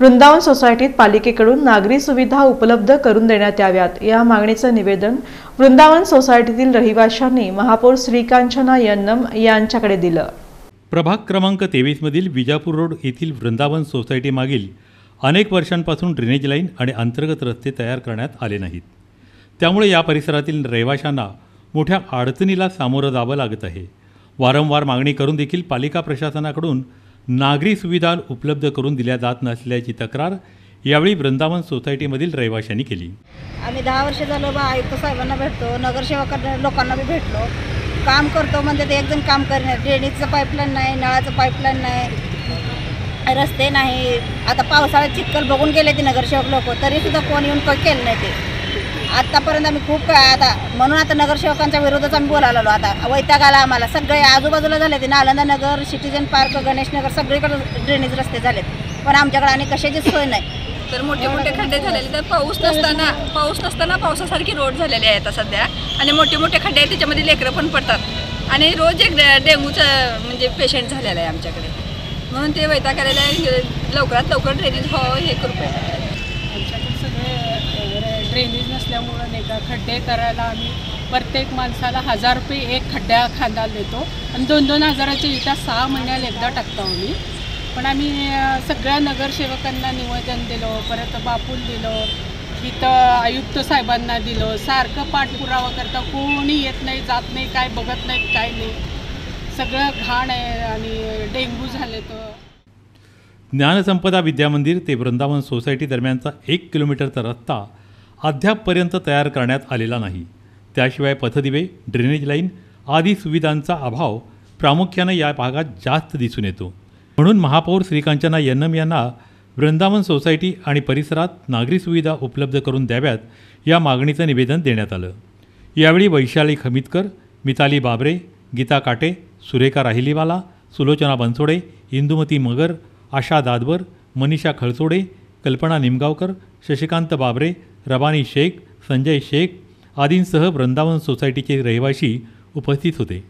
वृंदावन सोसायटीत पालिकेकडून नागरी सुविधा उपलब्ध करून देण्यात याव्यात. या मागणीचं निवेदन वृंदावन सोसायटीतील रहिवाशांनी महापौर श्रीकांचना यन्नम यांच्याकडे दिलं. प्रभाग क्रमांक तेवीसमधील विजापूर रोड येथील वृंदावन सोसायटी मागील अनेक वर्षांपासून ड्रेनेज लाईन आणि अंतर्गत रस्ते तयार करण्यात आले नाहीत. त्यामुळे या परिसरातील रहिवाशांना मोठ्या अडचणीला सामोरं जावं लागत आहे. वारंवार मागणी करून देखील पालिका प्रशासनाकडून नागरी सुविधा उपलब्ध करून दिल्या जात नसल्याची तक्रार यावेळी वृंदावन सोसायटीमधील रहिवाशांनी केली. आम्ही दहा वर्ष झालं बा आयुक्त साहेबांना भेटतो नगरसेवकांना लोकांना बी भेटलो. काम करतो म्हणजे ते एकदम काम करणार. ड्रेनेजचं पाईपलाईन नाही नळाचं पाईपलाईन नाही रस्ते नाही. आता पावसाळ्यात चिखल बघून गेले ते नगरसेवक लोक तरीसुद्धा कोण येऊन काही केलं नाही ते. आत्तापर्यंत आम्ही खूप काय आता म्हणून आता नगरसेवकांच्या विरोधात आम्ही बोलायला. आलो आता वैताग आला आम्हाला. सगळे आजूबाजूला झाले ते. नालंदा नगर सिटीजन पार्क गणेश नगर सगळीकडे ड्रेनेज रस्ते झालेत. पण आमच्याकडे आणि कशाची सोय नाही. तर मोठे मोठे खड्डे झालेले. तर पाऊस नसताना पाऊस नसताना पावसासारखी रोड झालेली आहे आता सध्या. आणि मोठे मोठे खड्डे आहेत त्याच्यामध्ये लेकरं पण पडतात. आणि रोज एक डे- डेंग्यूचं म्हणजे पेशंट झालेलं आहे आमच्याकडे. म्हणून ते वैताग आलेलं आहे. लवकरात लवकर ड्रेनेज व्हावं हे कृपया. ड्रेनेज नसल्यामुळं नाही का खड्डे करायला आम्ही प्रत्येक माणसाला हजार रुपये एक खड्ड्या खांदाला देतो. आणि दोन दोन हजाराच्या विटा सहा महिन्याला एकदा टाकतो आम्ही. पण आम्ही सगळ्या नगरसेवकांना निवेदन दिलो परत बापूल दिलो इथं आयुक्त साहेबांना दिलं. सारखं पाठपुरावा करता कोणी येत नाही जात नाही काय बघत नाही काय नाही. सगळं घाण आहे आणि डेंग्यू झाले तर. ज्ञानसंपदा विद्यामंदिर ते वृंदावन सोसायटी दरम्यानचा एक किलोमीटरचा रस्ता अद्यापपर्यंत तयार करण्यात आलेला नाही. त्याशिवाय पथदिवे ड्रेनेज लाईन आदी सुविधांचा अभाव प्रामुख्यानं या भागात जास्त दिसून येतो. म्हणून महापौर श्रीकांचना यन्नम यांना वृंदावन सोसायटी आणि परिसरात नागरी सुविधा उपलब्ध करून द्याव्यात या मागणीचं निवेदन देण्यात आलं. यावेळी वैशाली खमितकर मिताली बाबरे गीता काटे सुरेखा राहिलीवाला सुलोचना बनसोडे इंदुमती मगर आशा दादवर मनीषा खळसोडे कल्पना निमगावकर शशिकांत बाबरे रबानी शेख संजय शेख आदींसह वृंदावन सोसायटीचे रहिवाशी उपस्थित होते.